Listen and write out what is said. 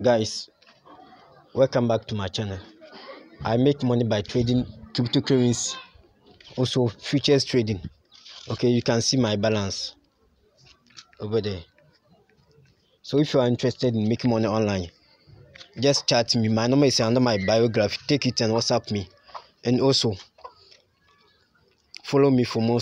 guys welcome back to my channel. I make money by trading cryptocurrency also futures trading. Okay you can see my balance over there. So if you are interested in making money online just chat me. My number is under my biography. Take it and whatsapp me. And also follow me for more